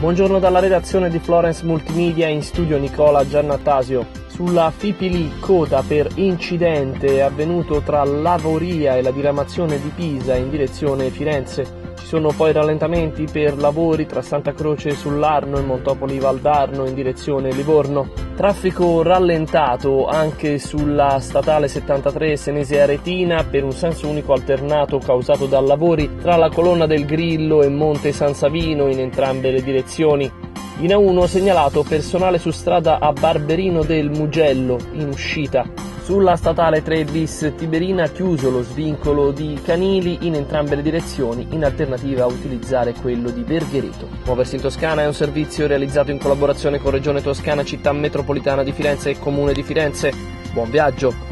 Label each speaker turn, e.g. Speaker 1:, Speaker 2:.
Speaker 1: Buongiorno dalla redazione di Florence Multimedia in studio Nicola Giannattasio. Sulla Fipili coda per incidente avvenuto tra Lavoria e la diramazione di Pisa in direzione Firenze. Ci sono poi rallentamenti per lavori tra Santa Croce sull'Arno e Montopoli Valdarno in direzione Livorno. Traffico rallentato anche sulla statale 73 Senese Aretina per un senso unico alternato causato da lavori tra la colonna del Grillo e Monte San Savino in entrambe le direzioni. In A1 segnalato personale su strada a Barberino del Mugello in uscita. Sulla statale 3 bis Tiberina chiuso lo svincolo di Canili in entrambe le direzioni, in alternativa a utilizzare quello di Verghereto. Muoversi in Toscana è un servizio realizzato in collaborazione con Regione Toscana, Città Metropolitana di Firenze e Comune di Firenze. Buon viaggio!